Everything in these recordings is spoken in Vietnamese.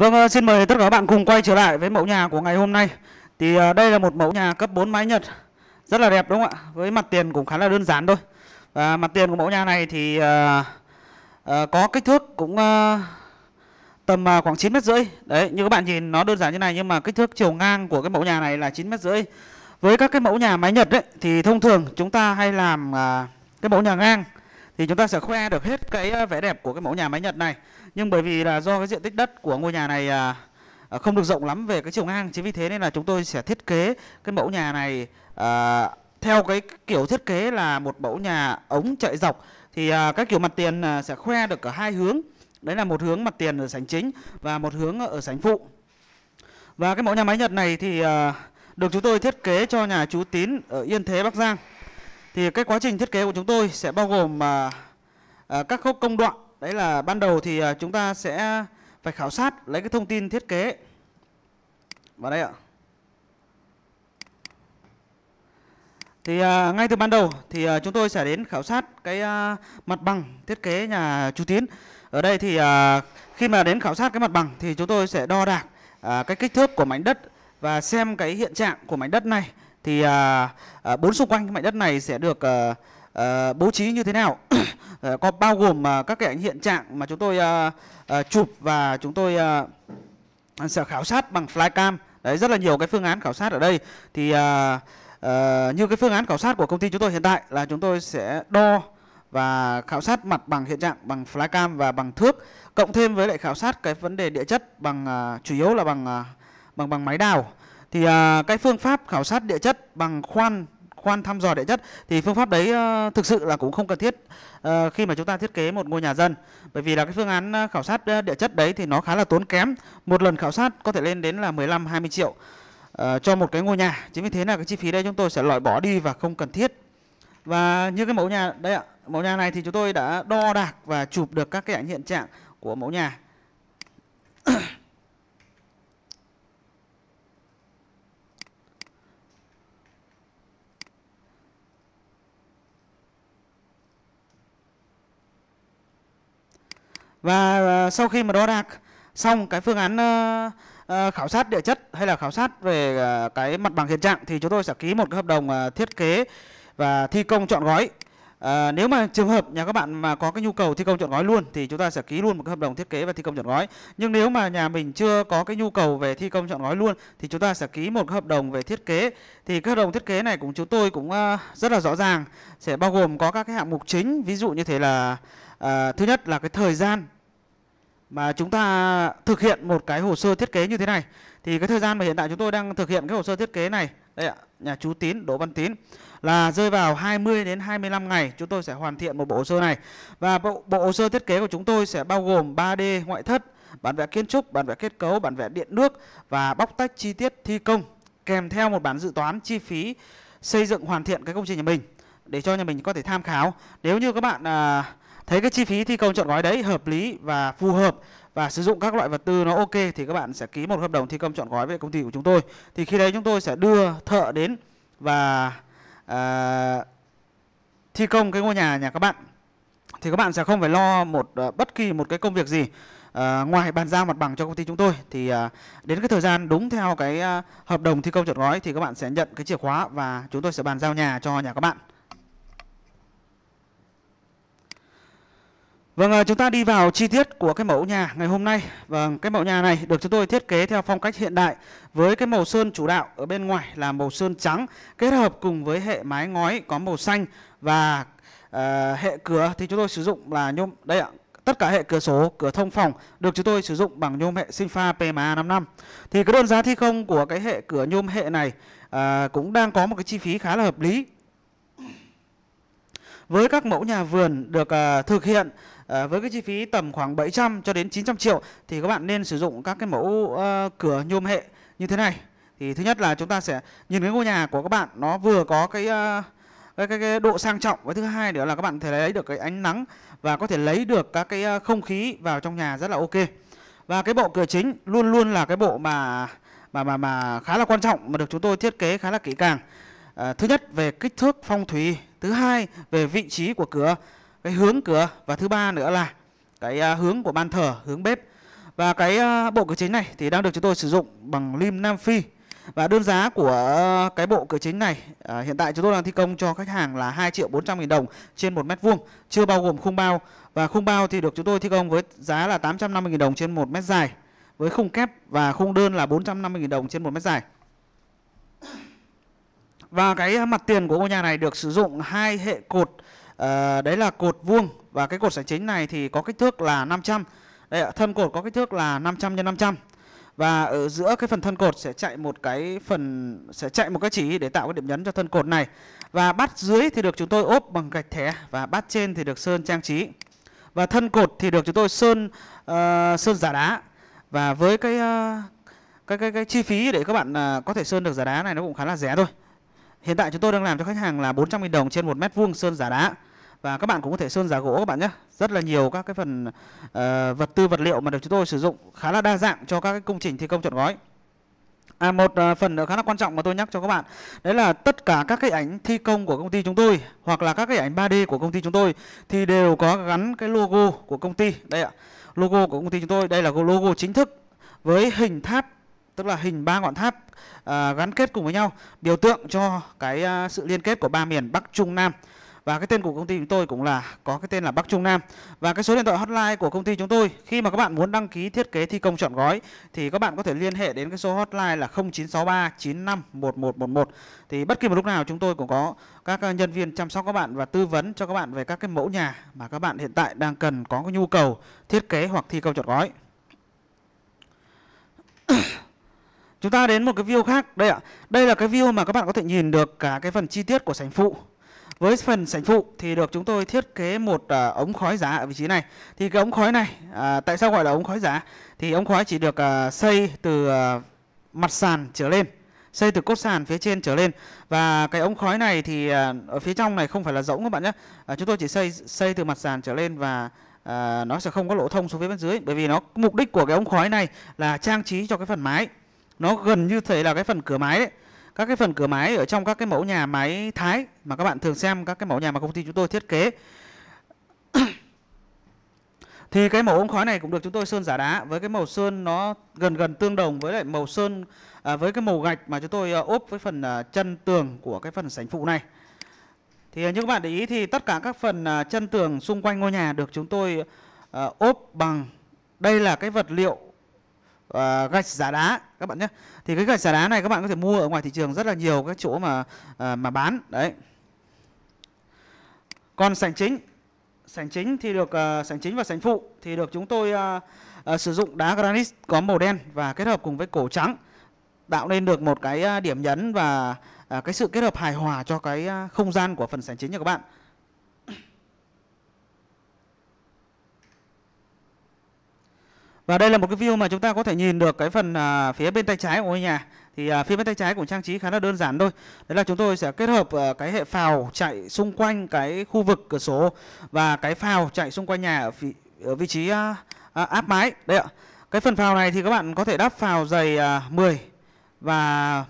Vâng, ờ, xin mời tất cả các bạn cùng quay trở lại với mẫu nhà của ngày hôm nay. Thì ờ, đây là một mẫu nhà cấp 4 mái Nhật rất là đẹp đúng không ạ? Với mặt tiền cũng khá là đơn giản thôi. Và mặt tiền của mẫu nhà này thì ờ, có kích thước cũng tầm khoảng 9 mét rưỡi. Đấy, như các bạn nhìn nó đơn giản như này nhưng mà kích thước chiều ngang của cái mẫu nhà này là 9 mét rưỡi. Với các cái mẫu nhà mái Nhật ấy thì thông thường chúng ta hay làm à, cái mẫu nhà ngang thì chúng ta sẽ khoe được hết cái ờ, vẻ đẹp của cái mẫu nhà máy Nhật này. Nhưng bởi vì là do cái diện tích đất của ngôi nhà này à, à, không được rộng lắm về cái chiều ngang, chính vì thế nên là chúng tôi sẽ thiết kế cái mẫu nhà này à, theo cái kiểu thiết kế là một mẫu nhà ống chạy dọc. Thì à, kiểu mặt tiền à, sẽ khoe được cả hai hướng. Đấy là một hướng mặt tiền ở sảnh chính và một hướng ở sảnh phụ. Và cái mẫu nhà máy Nhật này thì à, được chúng tôi thiết kế cho nhà chú Tín ở Yên Thế Bắc Giang. Thì cái quá trình thiết kế của chúng tôi sẽ bao gồm à, à, các khâu công đoạn. Đấy là ban đầu thì à, chúng ta sẽ phải khảo sát lấy cái thông tin thiết kế. Vào đây ạ. Thì à, ngay từ ban đầu thì à, chúng tôi sẽ đến khảo sát cái à, mặt bằng thiết kế nhà chú Tiến. Ở đây thì à, khi mà đến khảo sát cái mặt bằng thì chúng tôi sẽ đo đạc à, cái kích thước của mảnh đất và xem cái hiện trạng của mảnh đất này thì à, à, bốn xung quanh cái mảnh đất này sẽ được à, à, bố trí như thế nào? À, có bao gồm à, các cái ảnh hiện trạng mà chúng tôi à, à, chụp và chúng tôi à, sẽ khảo sát bằng flycam. Đấy rất là nhiều cái phương án khảo sát ở đây. Thì à, à, như cái phương án khảo sát của công ty chúng tôi hiện tại là chúng tôi sẽ đo và khảo sát mặt bằng hiện trạng bằng flycam và bằng thước cộng thêm với lại khảo sát cái vấn đề địa chất bằng à, chủ yếu là bằng à, bằng bằng máy đào thì à, cái phương pháp khảo sát địa chất bằng khoan khoan thăm dò địa chất thì phương pháp đấy uh, thực sự là cũng không cần thiết uh, khi mà chúng ta thiết kế một ngôi nhà dân. Bởi vì là cái phương án ờ, khảo sát địa chất đấy thì nó khá là tốn kém. Một lần khảo sát có thể lên đến là 15 20 triệu uh, cho một cái ngôi nhà. Chính vì thế là cái chi phí đây chúng tôi sẽ loại bỏ đi và không cần thiết. Và như cái mẫu nhà đây ạ mẫu nhà này thì chúng tôi đã đo đạc và chụp được các cái ảnh hiện trạng của mẫu nhà. Và ờ, sau khi mà đo đạc xong cái phương án ờ, ờ, khảo sát địa chất hay là khảo sát về cái mặt bằng hiện trạng thì chúng tôi sẽ ký một cái hợp đồng thiết kế và thi công chọn gói. À, nếu mà trường hợp nhà các bạn mà có cái nhu cầu thi công chọn gói luôn thì chúng ta sẽ ký luôn một cái hợp đồng thiết kế và thi công chọn gói. Nhưng nếu mà nhà mình chưa có cái nhu cầu về thi công chọn gói luôn thì chúng ta sẽ ký một cái hợp đồng về thiết kế. Thì cái hợp đồng thiết kế này cũng chúng tôi cũng uh, rất là rõ ràng sẽ bao gồm có các cái hạng mục chính ví dụ như thế là à, thứ nhất là cái thời gian mà chúng ta thực hiện một cái hồ sơ thiết kế như thế này. Thì cái thời gian mà hiện tại chúng tôi đang thực hiện cái hồ sơ thiết kế này đây ạ nhà chú Tín Đỗ Văn Tín là rơi vào 20 đến 25 ngày chúng tôi sẽ hoàn thiện một bộ hồ sơ này. Và bộ, bộ hồ sơ thiết kế của chúng tôi sẽ bao gồm 3D ngoại thất bản vẽ kiến trúc bản vẽ kết cấu bản vẽ điện nước và bóc tách chi tiết thi công kèm theo một bản dự toán chi phí xây dựng hoàn thiện cái công trình nhà mình để cho nhà mình có thể tham khảo. Nếu như các bạn à, thấy cái chi phí thi công chọn gói đấy hợp lý và phù hợp và sử dụng các loại vật tư nó ok thì các bạn sẽ ký một hợp đồng thi công chọn gói với công ty của chúng tôi. Thì khi đấy chúng tôi sẽ đưa thợ đến và uh, thi công cái ngôi nhà nhà các bạn. Thì các bạn sẽ không phải lo một uh, bất kỳ một cái công việc gì uh, ngoài bàn giao mặt bằng cho công ty chúng tôi. Thì uh, đến cái thời gian đúng theo cái uh, hợp đồng thi công chọn gói thì các bạn sẽ nhận cái chìa khóa và chúng tôi sẽ bàn giao nhà cho nhà các bạn. Vâng, à, chúng ta đi vào chi tiết của cái mẫu nhà ngày hôm nay. Vâng, cái mẫu nhà này được chúng tôi thiết kế theo phong cách hiện đại với cái màu sơn chủ đạo ở bên ngoài là màu sơn trắng kết hợp cùng với hệ mái ngói có màu xanh và uh, hệ cửa thì chúng tôi sử dụng là nhôm đây ạ. Tất cả hệ cửa sổ, cửa thông phòng được chúng tôi sử dụng bằng nhôm hệ Sinpha PMA 55. Thì cái đơn giá thi công của cái hệ cửa nhôm hệ này uh, cũng đang có một cái chi phí khá là hợp lý với các mẫu nhà vườn được uh, thực hiện uh, với cái chi phí tầm khoảng 700 cho đến 900 triệu thì các bạn nên sử dụng các cái mẫu uh, cửa nhôm hệ như thế này. Thì thứ nhất là chúng ta sẽ nhìn cái ngôi nhà của các bạn nó vừa có cái uh, cái, cái, cái độ sang trọng và thứ hai nữa là các bạn thể lấy được cái ánh nắng và có thể lấy được các cái ờ, không khí vào trong nhà rất là ok. Và cái bộ cửa chính luôn luôn là cái bộ mà mà mà mà khá là quan trọng mà được chúng tôi thiết kế khá là kỹ càng. À, thứ nhất về kích thước phong thủy thứ hai về vị trí của cửa cái hướng cửa và thứ ba nữa là cái à, hướng của ban thờ hướng bếp Và cái à, bộ cửa chính này thì đang được chúng tôi sử dụng bằng lim Nam Phi. Và đơn giá của cái bộ cửa chính này à, hiện tại chúng tôi đang thi công cho khách hàng là 2 triệu 400 nghìn đồng trên 1 mét vuông, chưa bao gồm khung bao. Và khung bao thì được chúng tôi thi công với giá là 850 nghìn đồng trên 1 mét dài với khung kép và khung đơn là 450 nghìn đồng trên 1 mét dài. Và cái mặt tiền của ngôi nhà này được sử dụng hai hệ cột uh, đấy là cột vuông và cái cột sảnh chính này thì có kích thước là 500. Đây ạ, thân cột có kích thước là 500 x 500. Và ở giữa cái phần thân cột sẽ chạy một cái phần sẽ chạy một cái chỉ để tạo cái điểm nhấn cho thân cột này. Và bát dưới thì được chúng tôi ốp bằng gạch thẻ và bát trên thì được sơn trang trí. Và thân cột thì được chúng tôi sơn uh, sơn giả đá. Và với cái uh, cái cái cái chi phí để các bạn uh, có thể sơn được giả đá này nó cũng khá là rẻ thôi. Hiện tại chúng tôi đang làm cho khách hàng là 400.000 đồng trên 1 mét vuông sơn giả đá. Và các bạn cũng có thể sơn giả gỗ các bạn nhé. Rất là nhiều các cái phần uh, vật tư vật liệu mà được chúng tôi sử dụng khá là đa dạng cho các cái công trình thi công trọn gói. À, một uh, phần khá là quan trọng mà tôi nhắc cho các bạn đấy là tất cả các cái ảnh thi công của công ty chúng tôi hoặc là các cái ảnh 3D của công ty chúng tôi thì đều có gắn cái logo của công ty. Đây ạ logo của công ty chúng tôi đây là logo chính thức với hình tháp tức là hình ba ngọn tháp à, gắn kết cùng với nhau biểu tượng cho cái à, sự liên kết của ba miền Bắc Trung Nam. Và cái tên của công ty chúng tôi cũng là có cái tên là Bắc Trung Nam. Và cái số điện thoại hotline của công ty chúng tôi khi mà các bạn muốn đăng ký thiết kế thi công chọn gói thì các bạn có thể liên hệ đến cái số hotline là 0963 95 1111 thì bất kỳ một lúc nào chúng tôi cũng có các à, nhân viên chăm sóc các bạn và tư vấn cho các bạn về các cái mẫu nhà mà các bạn hiện tại đang cần có cái nhu cầu thiết kế hoặc thi công chọn gói. Chúng ta đến một cái view khác đây ạ. Đây là cái view mà các bạn có thể nhìn được cả cái phần chi tiết của sảnh phụ. Với phần sảnh phụ thì được chúng tôi thiết kế một à, ống khói giả ở vị trí này. Thì cái ống khói này, à, tại sao gọi là ống khói giả? Thì ống khói chỉ được à, xây từ à, mặt sàn trở lên, xây từ cốt sàn phía trên trở lên. Và cái ống khói này thì à, ở phía trong này không phải là rỗng các bạn nhé. à, chúng tôi chỉ xây xây từ mặt sàn trở lên và à, nó sẽ không có lỗ thông xuống phía bên dưới bởi vì nó mục đích của cái ống khói này là trang trí cho cái phần mái nó gần như thể là cái phần cửa mái đấy. Các cái phần cửa mái ở trong các cái mẫu nhà máy Thái mà các bạn thường xem các cái mẫu nhà mà công ty chúng tôi thiết kế. Thì cái màu ống khói này cũng được chúng tôi sơn giả đá với cái màu sơn nó gần gần tương đồng với lại màu sơn à, với cái màu gạch mà chúng tôi à, ốp với phần à, chân tường của cái phần sảnh phụ này. Thì à, như các bạn để ý thì tất cả các phần à, chân tường xung quanh ngôi nhà được chúng tôi à, ốp bằng. Đây là cái vật liệu uh, gạch giả đá các bạn nhé. Thì cái gạch giả đá này các bạn có thể mua ở ngoài thị trường rất là nhiều các chỗ mà uh, mà bán. Đấy. Còn sảnh chính sảnh chính thì được à, uh, sảnh chính và sảnh phụ thì được chúng tôi uh, uh, sử dụng đá granite có màu đen và kết hợp cùng với cổ trắng tạo nên được một cái uh, điểm nhấn và uh, cái sự kết hợp hài hòa cho cái uh, không gian của phần sảnh chính nha các bạn. Và đây là một cái view mà chúng ta có thể nhìn được cái phần à, phía bên tay trái của ngôi nhà. Thì à, phía bên tay trái cũng trang trí khá là đơn giản thôi. Đấy là chúng tôi sẽ kết hợp à, cái hệ phào chạy xung quanh cái khu vực cửa sổ và cái phào chạy xung quanh nhà ở vị, ở vị trí à, à, áp mái. Đây ạ. Cái phần phào này thì các bạn có thể đắp phào dày à, 10 và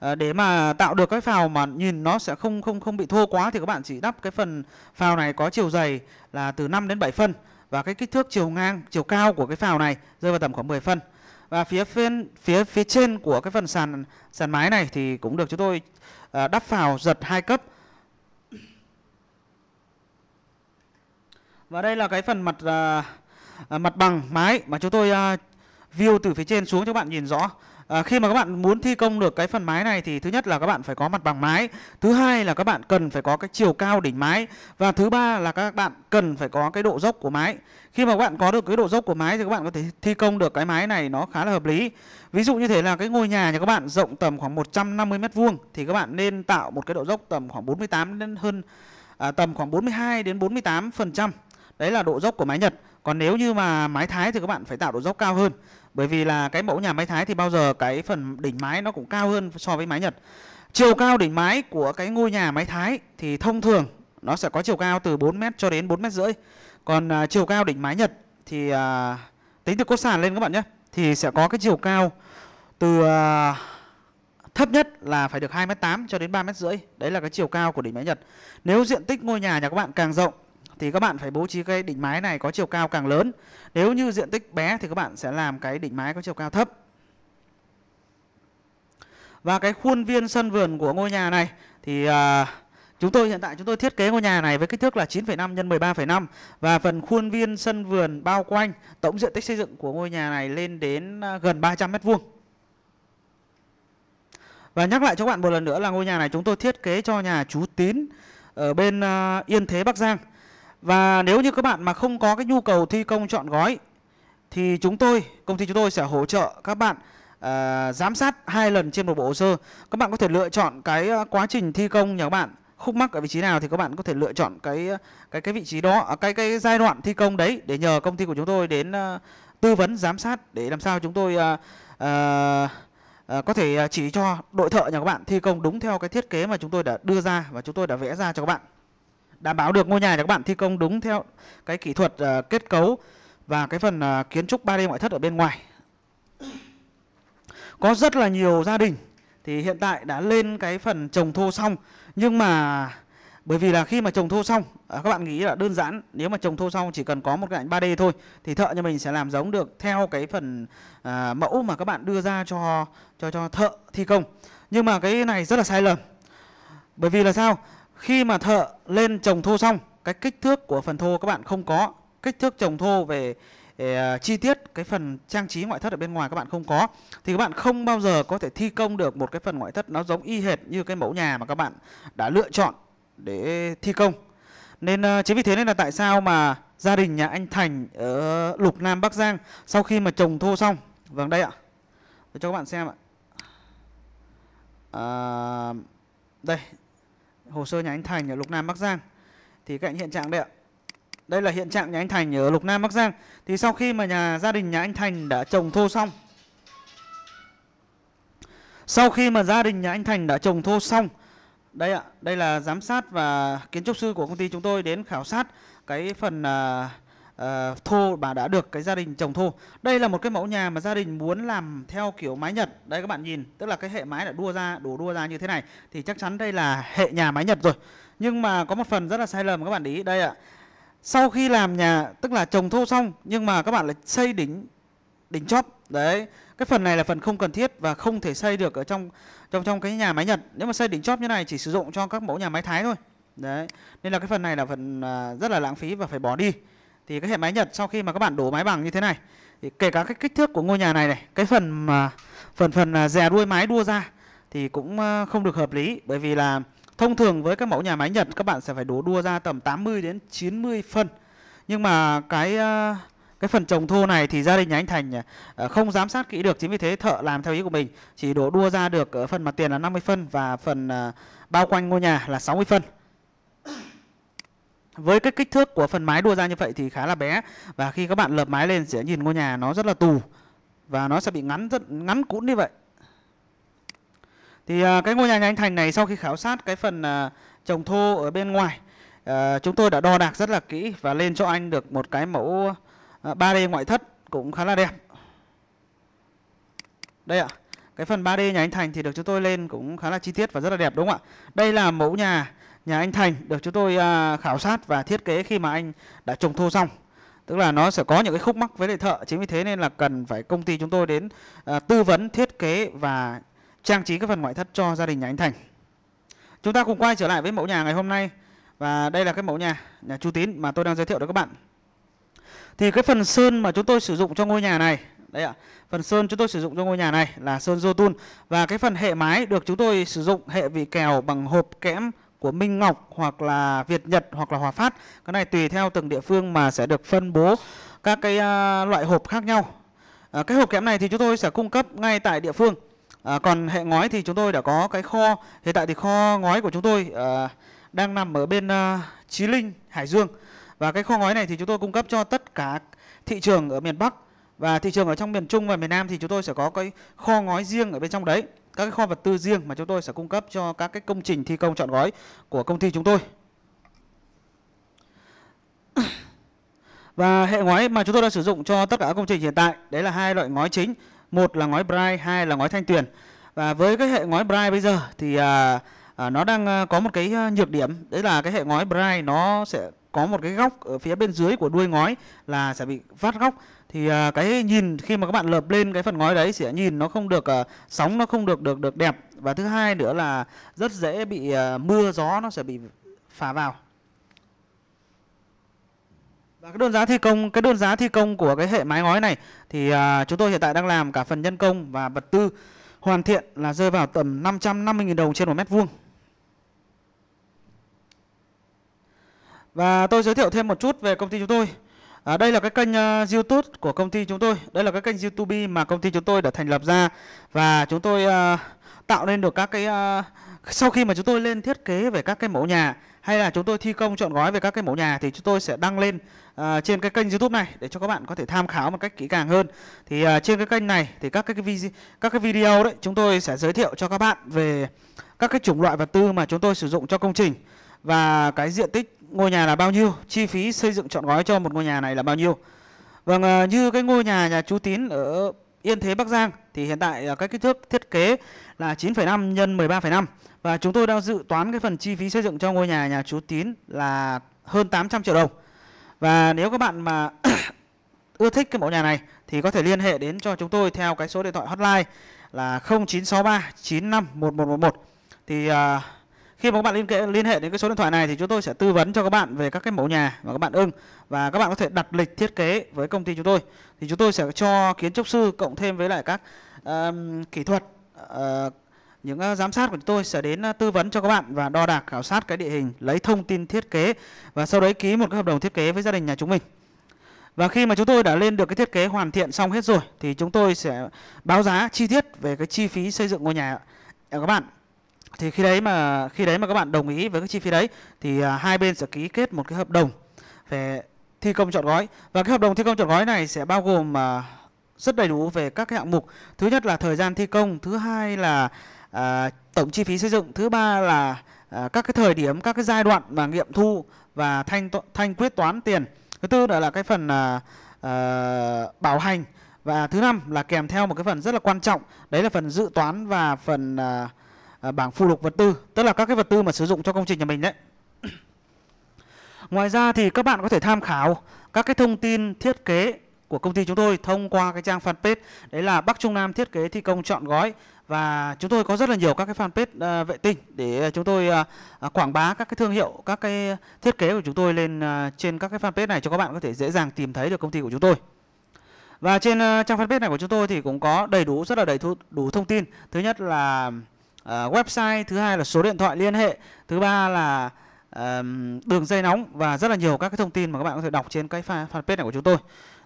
à, để mà tạo được cái phào mà nhìn nó sẽ không không không bị thô quá thì các bạn chỉ đắp cái phần phào này có chiều dày là từ 5 đến 7 phân và cái kích thước chiều ngang, chiều cao của cái phào này rơi vào tầm khoảng 10 phân. Và phía bên phía phía trên của cái phần sàn sàn mái này thì cũng được chúng tôi à, đắp phào giật hai cấp. Và đây là cái phần mặt à, à, mặt bằng mái mà chúng tôi view từ phía trên xuống cho các bạn nhìn rõ. À, khi mà các bạn muốn thi công được cái phần mái này thì thứ nhất là các bạn phải có mặt bằng mái, thứ hai là các bạn cần phải có cái chiều cao đỉnh mái và thứ ba là các bạn cần phải có cái độ dốc của mái. Khi mà các bạn có được cái độ dốc của mái thì các bạn có thể thi công được cái mái này nó khá là hợp lý. Ví dụ như thế là cái ngôi nhà nhà các bạn rộng tầm khoảng 150 mét vuông thì các bạn nên tạo một cái độ dốc tầm khoảng 48 đến hơn à, tầm khoảng 42 đến 48 phần trăm. Đấy là độ dốc của mái Nhật. Còn nếu như mà mái Thái thì các bạn phải tạo độ dốc cao hơn. Bởi vì là cái mẫu nhà máy Thái thì bao giờ cái phần đỉnh mái nó cũng cao hơn so với mái Nhật. Chiều cao đỉnh mái của cái ngôi nhà máy Thái thì thông thường nó sẽ có chiều cao từ 4m cho đến 4m rưỡi. Còn à, chiều cao đỉnh mái Nhật thì à, tính từ cốt sàn lên các bạn nhé thì sẽ có cái chiều cao từ à, thấp nhất là phải được 2m8 cho đến 3m rưỡi. Đấy là cái chiều cao của đỉnh mái Nhật. Nếu diện tích ngôi nhà nhà các bạn càng rộng thì các bạn phải bố trí cái đỉnh mái này có chiều cao càng lớn. Nếu như diện tích bé thì các bạn sẽ làm cái đỉnh mái có chiều cao thấp. Và cái khuôn viên sân vườn của ngôi nhà này thì à, chúng tôi hiện tại chúng tôi thiết kế ngôi nhà này với kích thước là 9,5 x 13,5 và phần khuôn viên sân vườn bao quanh tổng diện tích xây dựng của ngôi nhà này lên đến à, gần 300 m vuông. Và nhắc lại cho các bạn một lần nữa là ngôi nhà này chúng tôi thiết kế cho nhà chú Tín ở bên uh, Yên Thế Bắc Giang. Và nếu như các bạn mà không có cái nhu cầu thi công chọn gói thì chúng tôi, công ty chúng tôi sẽ hỗ trợ các bạn uh, giám sát hai lần trên một bộ hồ sơ. Các bạn có thể lựa chọn cái ờ, quá trình thi công nhà các bạn khúc mắc ở vị trí nào thì các bạn có thể lựa chọn cái ờ, cái cái vị trí đó, cái cái giai đoạn thi công đấy để nhờ công ty của chúng tôi đến uh, tư vấn giám sát để làm sao chúng tôi uh, uh, uh, có thể chỉ cho đội thợ nhà các bạn thi công đúng theo cái thiết kế mà chúng tôi đã đưa ra và chúng tôi đã vẽ ra cho các bạn đảm bảo được ngôi nhà nhà các bạn thi công đúng theo cái kỹ thuật uh, kết cấu và cái phần uh, kiến trúc 3D ngoại thất ở bên ngoài. Có rất là nhiều gia đình thì hiện tại đã lên cái phần trồng thô xong. Nhưng mà bởi vì là khi mà trồng thô xong à, các bạn nghĩ là đơn giản nếu mà trồng thô xong chỉ cần có một cái ảnh 3D thôi thì thợ nhà mình sẽ làm giống được theo cái phần à, mẫu mà các bạn đưa ra cho cho cho thợ thi công. Nhưng mà cái này rất là sai lầm. Bởi vì là sao? Khi mà thợ lên trồng thô xong cái kích thước của phần thô các bạn không có. Kích thước trồng thô về uh, chi tiết cái phần trang trí ngoại thất ở bên ngoài các bạn không có. Thì các bạn không bao giờ có thể thi công được một cái phần ngoại thất nó giống y hệt như cái mẫu nhà mà các bạn đã lựa chọn để thi công. Nên uh, chính vì thế nên là tại sao mà gia đình nhà anh Thành ở Lục Nam Bắc Giang sau khi mà trồng thô xong vâng đây ạ. Để cho các bạn xem ạ. À, đây hồ sơ nhà anh Thành ở Lục Nam Bắc Giang. Thì cạnh hiện trạng đây ạ. Đây là hiện trạng nhà anh Thành ở Lục Nam Bắc Giang. Thì sau khi mà nhà gia đình nhà anh Thành đã trồng thô xong sau khi mà gia đình nhà anh Thành đã trồng thô xong đây ạ đây là giám sát và kiến trúc sư của công ty chúng tôi đến khảo sát cái phần uh, Ờ, uh, thô bà đã được cái gia đình trồng thô đây là một cái mẫu nhà mà gia đình muốn làm theo kiểu mái nhật. Đây các bạn nhìn tức là cái hệ mái đã đua ra đổ đua ra như thế này. Thì chắc chắn đây là hệ nhà mái nhật rồi. Nhưng mà có một phần rất là sai lầm các bạn ý. Đây ạ. Sau khi làm nhà tức là trồng thô xong nhưng mà các bạn lại xây đỉnh đỉnh chóp. Đấy cái phần này là phần không cần thiết và không thể xây được ở trong trong trong cái nhà máy Nhật. Nếu mà xây đỉnh chóp như này chỉ sử dụng cho các mẫu nhà máy Thái thôi. Đấy nên là cái phần này là phần à, rất là lãng phí và phải bỏ đi thì cái hệ máy Nhật sau khi mà các bạn đổ mái bằng như thế này, thì kể cả cái kích thước của ngôi nhà này này, cái phần mà, phần phần à, dè đuôi mái đua ra thì cũng à, không được hợp lý. Bởi vì là thông thường với các mẫu nhà máy Nhật, các bạn sẽ phải đổ đua ra tầm 80 đến 90 phân. Nhưng mà cái à, cái phần trồng thô này thì gia đình nhà anh Thành không giám sát kỹ được. Chính vì thế thợ làm theo ý của mình, chỉ đổ đua ra được ở phần mặt tiền là 50 phân và phần bao quanh ngôi nhà là 60 phân với cái kích thước của phần mái đua ra như vậy thì khá là bé. Và khi các bạn lợp mái lên sẽ nhìn ngôi nhà nó rất là tù. Và nó sẽ bị ngắn rất ngắn cũn như vậy. Thì uh, cái ngôi nhà nhà anh Thành này sau khi khảo sát cái phần uh, trồng thô ở bên ngoài uh, chúng tôi đã đo đạc rất là kỹ và lên cho anh được một cái mẫu uh, 3D ngoại thất cũng khá là đẹp. Đây ạ. Cái phần 3D nhà anh Thành thì được chúng tôi lên cũng khá là chi tiết và rất là đẹp đúng không ạ? Đây là mẫu nhà nhà anh Thành được chúng tôi à, khảo sát và thiết kế khi mà anh đã trồng thô xong. Tức là nó sẽ có những cái khúc mắc với lại thợ, chính vì thế nên là cần phải công ty chúng tôi đến à, tư vấn, thiết kế và trang trí cái phần ngoại thất cho gia đình nhà anh Thành. Chúng ta cùng quay trở lại với mẫu nhà ngày hôm nay. Và đây là cái mẫu nhà nhà Chu Tín mà tôi đang giới thiệu đến các bạn. Thì cái phần sơn mà chúng tôi sử dụng cho ngôi nhà này, đây ạ, phần sơn chúng tôi sử dụng cho ngôi nhà này là sơn Jotun và cái phần hệ mái được chúng tôi sử dụng hệ vị kèo bằng hộp kẽm của Minh Ngọc hoặc là Việt Nhật hoặc là Hòa Phát. Cái này tùy theo từng địa phương mà sẽ được phân bố các cái uh, loại hộp khác nhau. À, cái hộp kẽm này thì chúng tôi sẽ cung cấp ngay tại địa phương. À, còn hệ ngói thì chúng tôi đã có cái kho. Hiện tại thì kho ngói của chúng tôi à, đang nằm ở bên uh, Chí Linh, Hải Dương. Và cái kho ngói này thì chúng tôi cung cấp cho tất cả thị trường ở miền Bắc và thị trường ở trong miền Trung và miền Nam thì chúng tôi sẽ có cái kho ngói riêng ở bên trong đấy các cái kho vật tư riêng mà chúng tôi sẽ cung cấp cho các cái công trình thi công chọn gói của công ty chúng tôi. Và hệ ngói mà chúng tôi đang sử dụng cho tất cả các công trình hiện tại đấy là hai loại ngói chính, một là ngói Bright, hai là ngói Thanh Tuyền. Và với cái hệ ngói Bright bây giờ thì à, à, nó đang à, có một cái à, nhược điểm đấy là cái hệ ngói Bright nó sẽ có một cái góc ở phía bên dưới của đuôi ngói là sẽ bị vắt góc. Thì uh, cái nhìn khi mà các bạn lợp lên cái phần ngói đấy sẽ nhìn nó không được uh, sóng nó không được được được đẹp. Và thứ hai nữa là rất dễ bị uh, mưa gió nó sẽ bị phá vào. Và cái đơn giá thi công cái đơn giá thi công của cái hệ mái ngói này thì uh, chúng tôi hiện tại đang làm cả phần nhân công và vật tư hoàn thiện là rơi vào tầm 550.000 đồng trên một mét vuông. Và tôi giới thiệu thêm một chút về công ty chúng tôi. À, đây là cái kênh uh, YouTube của công ty chúng tôi. Đây là cái kênh YouTube mà công ty chúng tôi đã thành lập ra và chúng tôi uh, tạo nên được các cái uh, sau khi mà chúng tôi lên thiết kế về các cái mẫu nhà hay là chúng tôi thi công chọn gói về các cái mẫu nhà thì chúng tôi sẽ đăng lên uh, trên cái kênh YouTube này để cho các bạn có thể tham khảo một cách kỹ càng hơn. Thì uh, trên cái kênh này thì các cái, cái video các cái video đấy chúng tôi sẽ giới thiệu cho các bạn về các cái chủng loại vật tư mà chúng tôi sử dụng cho công trình và cái diện tích ngôi nhà là bao nhiêu, chi phí xây dựng trọn gói cho một ngôi nhà này là bao nhiêu. Vâng, ờ, như cái ngôi nhà nhà chú Tín ở Yên Thế Bắc Giang thì hiện tại ờ, cái kích thước thiết kế là 9,5 x 13,5 và chúng tôi đang dự toán cái phần chi phí xây dựng cho ngôi nhà nhà chú Tín là hơn 800 triệu đồng. Và nếu các bạn mà ưa thích cái mẫu nhà này thì có thể liên hệ đến cho chúng tôi theo cái số điện thoại hotline là 0963 95 1111 thì uh, khi mà các bạn liên hệ liên hệ đến cái số điện thoại này thì chúng tôi sẽ tư vấn cho các bạn về các cái mẫu nhà mà các bạn ưng và các bạn có thể đặt lịch thiết kế với công ty chúng tôi. Thì chúng tôi sẽ cho kiến trúc sư cộng thêm với lại các um, kỹ thuật uh, những giám sát của chúng tôi sẽ đến tư vấn cho các bạn và đo đạc khảo sát cái địa hình, lấy thông tin thiết kế và sau đấy ký một cái hợp đồng thiết kế với gia đình nhà chúng mình. Và khi mà chúng tôi đã lên được cái thiết kế hoàn thiện xong hết rồi thì chúng tôi sẽ báo giá chi tiết về cái chi phí xây dựng ngôi nhà các bạn thì khi đấy mà khi đấy mà các bạn đồng ý với cái chi phí đấy thì à, hai bên sẽ ký kết một cái hợp đồng về thi công chọn gói. Và cái hợp đồng thi công chọn gói này sẽ bao gồm à, rất đầy đủ về các cái hạng mục. Thứ nhất là thời gian thi công thứ hai là à, tổng chi phí xây dựng thứ ba là à, các cái thời điểm các cái giai đoạn mà nghiệm thu và thanh thanh quyết toán tiền. Thứ tư là, là cái phần à, à, bảo hành. Và thứ năm là kèm theo một cái phần rất là quan trọng đấy là phần dự toán và phần à, à, bảng phụ lục vật tư tức là các cái vật tư mà sử dụng cho công trình nhà mình đấy. Ngoài ra thì các bạn có thể tham khảo các cái thông tin thiết kế của công ty chúng tôi thông qua cái trang fanpage. Đấy là Bắc Trung Nam thiết kế thi công chọn gói. Và chúng tôi có rất là nhiều các cái fanpage uh, vệ tinh để chúng tôi uh, quảng bá các cái thương hiệu các cái thiết kế của chúng tôi lên uh, trên các cái fanpage này cho các bạn có thể dễ dàng tìm thấy được công ty của chúng tôi. Và trên uh, trang fanpage này của chúng tôi thì cũng có đầy đủ rất là đầy đủ, đủ thông tin. Thứ nhất là uh, website thứ hai là số điện thoại liên hệ thứ ba là uh, đường dây nóng và rất là nhiều các cái thông tin mà các bạn có thể đọc trên cái fanpage này của chúng tôi.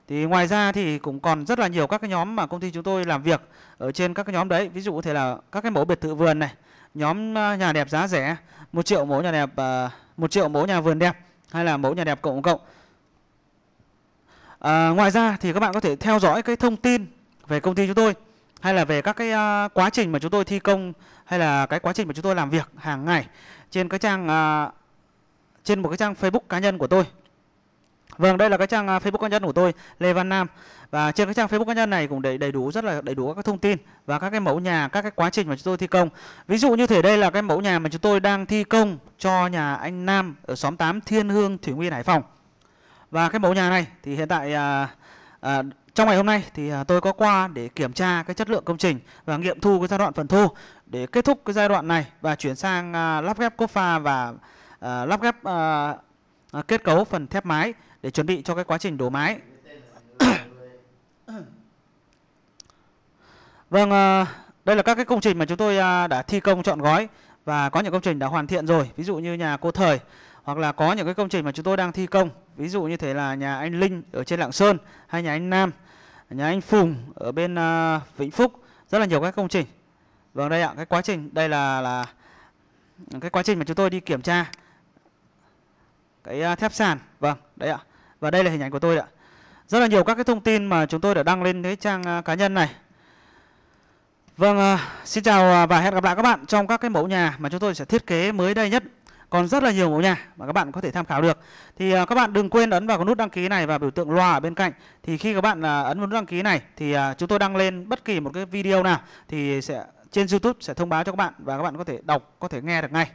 Thì ngoài ra thì cũng còn rất là nhiều các cái nhóm mà công ty chúng tôi làm việc ở trên các cái nhóm đấy. Ví dụ có thể là các cái mẫu biệt thự vườn này nhóm ờ, nhà đẹp giá rẻ một triệu mẫu nhà đẹp ờ, một triệu mẫu nhà vườn đẹp hay là mẫu nhà đẹp cộng cộng. À, ngoài ra thì các bạn có thể theo dõi cái thông tin về công ty chúng tôi hay là về các cái uh, quá trình mà chúng tôi thi công hay là cái quá trình mà chúng tôi làm việc hàng ngày trên cái trang uh, trên một cái trang Facebook cá nhân của tôi. Vâng, đây là cái trang à, Facebook cá nhân của tôi, Lê Văn Nam. Và trên cái trang Facebook cá nhân này cũng đầy đầy đủ rất là đầy đủ các thông tin và các cái mẫu nhà, các cái quá trình mà chúng tôi thi công. Ví dụ như thể đây là cái mẫu nhà mà chúng tôi đang thi công cho nhà anh Nam ở xóm 8 Thiên Hương Thủy Nguyên Hải Phòng. Và cái mẫu nhà này thì hiện tại à, à, trong ngày hôm nay thì à, tôi có qua để kiểm tra cái chất lượng công trình và nghiệm thu cái giai đoạn phần thô để kết thúc cái giai đoạn này và chuyển sang à, lắp ghép cốt pha và à, lắp ghép kết cấu phần thép mái để chuẩn bị cho cái quá trình đổ mái. vâng, đây là các cái công trình mà chúng tôi đã thi công chọn gói và có những công trình đã hoàn thiện rồi, ví dụ như nhà cô thời hoặc là có những cái công trình mà chúng tôi đang thi công ví dụ như thế là nhà anh Linh ở trên Lạng Sơn hay nhà anh Nam nhà anh Phùng ở bên uh, Vĩnh Phúc rất là nhiều các công trình. Vâng đây ạ cái quá trình đây là là cái quá trình mà chúng tôi đi kiểm tra cái uh, thép sàn. Vâng đấy ạ và đây là hình ảnh của tôi ạ. Rất là nhiều các cái thông tin mà chúng tôi đã đăng lên cái trang uh, cá nhân này. Vâng uh, xin chào và hẹn gặp lại các bạn trong các cái mẫu nhà mà chúng tôi sẽ thiết kế mới đây nhất còn rất là nhiều mẫu nhà mà các bạn có thể tham khảo được. Thì uh, các bạn đừng quên ấn vào cái nút đăng ký này và biểu tượng loa ở bên cạnh. Thì khi các bạn uh, ấn vào nút đăng ký này thì uh, chúng tôi đăng lên bất kỳ một cái video nào thì sẽ trên YouTube sẽ thông báo cho các bạn và các bạn có thể đọc có thể nghe được ngay.